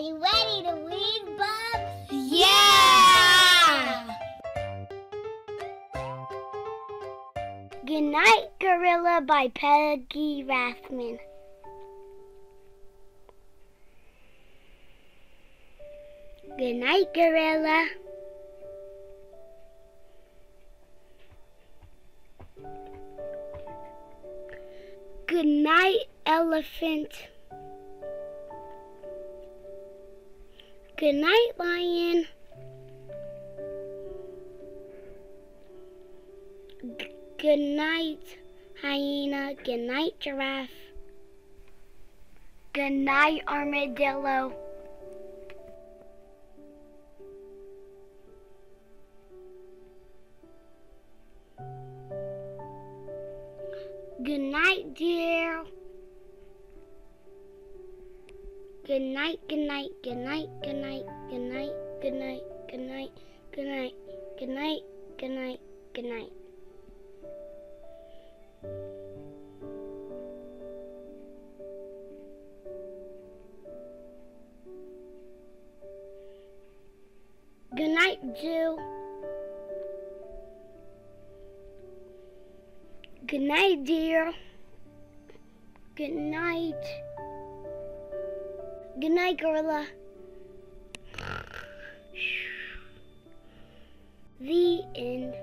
Are you ready to read, Bub? Yeah! Good Night Gorilla by Peggy Rathmann. Good night, Gorilla. Good night, Elephant. Good night, Lion. G- good night, Hyena. Good night, Giraffe. Good night, Armadillo. Good night, dear. Good night, good night, good night, good night, good night, good night, good night, good night, good night, good night, good night. Good night, Jew. Good night, dear. Good night. Good night, gorilla. The end.